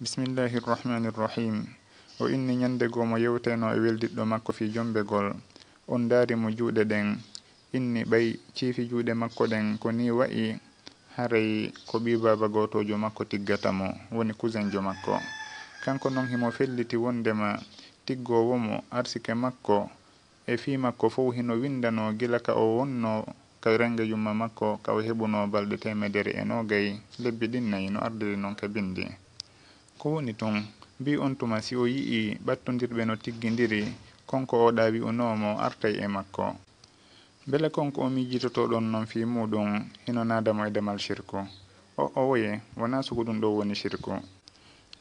bisimillahi rrahmani rrahim o inni ñande goo mo yewteno e weldiɗɗo makko fi jombegol. On daari mo juuɗe ɗen. Inni ɓay ciifi juuɗe makko ɗen ko ni wa'i. Haray ko ɓi baba gotojo makko tiggata mo woni cousinjo makko. Kanko noon himo felliti wondema tiggowo mo arsike makko. E fi makko fo hino windano gila ka o wonno ka renge yumma makko ka o heɓuno balɗe temedere e nogayi lebbi ɗinnayi no ardiri noon ka bindi ko woni toon mbi on tuma si o yi'i ɓattodirɓe no tiggidiri konko o ɗaawi o noomo artay e makko. Bele konko o miijitotoɗon noon fi muɗum hino naadamo e demal sirku o owoye wona sugu ɗum ɗo woni sirku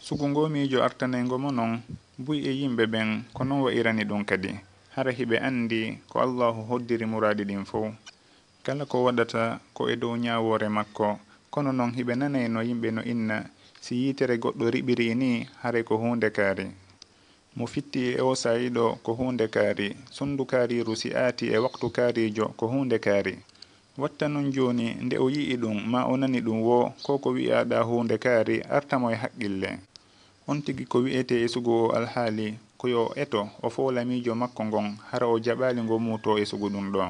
sugu ngo miijo artanaygo mo noon buy e yimɓe ɓen ko noon wa'irani ɗum kadi. Hara hiɓe anndi ko allahu hoddiri muraadi ɗin fof kala ko waɗata ko e dow ñaawore makko kono noon hiɓe nanayno yimɓe no inna si yitere goɗɗo riɓiri ni hare ko hunde kaari mo fitti e o sayiɗo ko hunde kaari sondu kaariru si aati e waktu kaarijo ko hunde kaari watta noon joni nde o yi'i ɗum ma o nani ɗum wo ko ko wi'aɗa hunde kaari artamo e haqqille. On tigi ko wi'ete e sugu o alhaali ko yo eto o foolamijo makko ngon hara o jaɓali ngo muuto e sugu ɗum ɗo.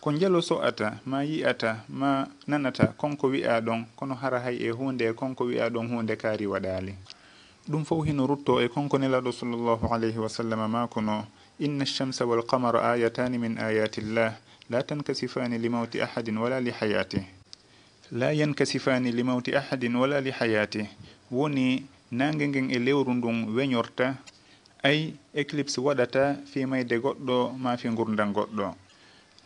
ko njalo so'ata ma yi'ata ma nanata konko wi'a ɗon kono hara hay e hunde e konko wi'a ɗon hunde kaari waɗali ɗum fof hino rutto e konko nelaɗo sallllahu alayhi wa sallam mako no inna alchamsa walqamara ayatani min ayati llah la tankasifani limauti ahadin wala li hayati la yankasifani limauti ahadin wala li hayati woni nange ngen e lewru ndun weñorta ay éclipse waɗata fi mayde goɗɗo ma fi gurdal goɗɗo.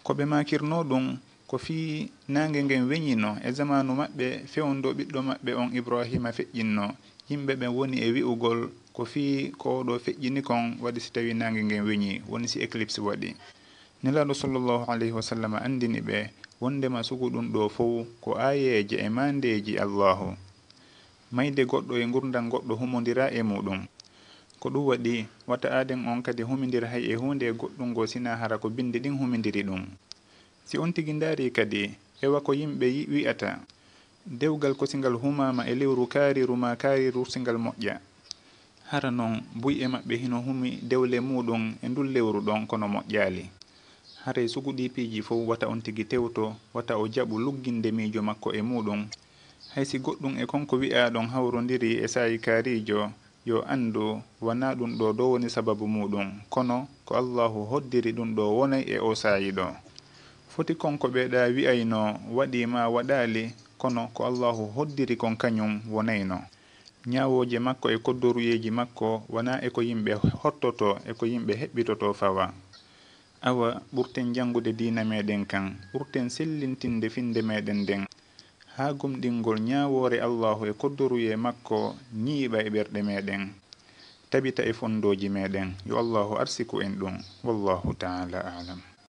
ko ɓe makirno ɗum ko fi nange ngen weñino e zamanu maɓɓe fewndo ɓiɗɗo maɓɓe on ibrahima feƴƴinno. Yimɓe ɓe woni e wi'ugol ko fi ko oɗo feƴƴini kon waɗi si tawi nange ngen weñi woni si éclipse waɗi. Nelaɗo sallllahu alayhi wa sallam andini ɓe wondema sugu ɗum ɗo fof ko ayeje e mandeji allahu. Mayde goɗɗo e gurdal goɗɗo humodira e muɗum. ko ɗum waɗi wata aaden on kadi humidira hay e hunde e goɗɗum ngo sina hara ko bindi ɗin humidiri ɗum. Si on tigi ndaari kadi ewa ko yimɓe wi'ata dewgal kosingal humama e lewru kaariru ma kaariru singal moƴƴa. Hara noon buy e maɓɓe hino humi dewle muɗum e ndun lewru ɗon kono moƴƴaali. Haray suguɗi piiji fof wata on tigi tewto wata o jaɓu lugginde miijo makko e muɗum haysi goɗɗum e konko wi'a ɗon hawrodiri e sayi kaarijo yo anndu wona ɗum ɗo ɗo woni sababu muɗum. Kono ko allahu hoddiri ɗum ɗo wonay e o saayiɗo foti konko ɓeeɗa wi'ayno waɗi ma waɗali kono ko allahu hoddiri kon kañum wonayno ñawoje makko e koddoruyeji makko wona eko yimɓe hottoto eko yimɓe heɓɓitoto fawa. Awa ɓurten jangude diina meɗen kan ɓurten sellintinde finde meɗen nden. ha gomɗingol ñawore allahu e koddoruye makko ñiiɓa e ɓerɗe meɗen. Tabita e fondoji meɗen. Yo allahu arsiku en ɗum. Wallahu taala alam.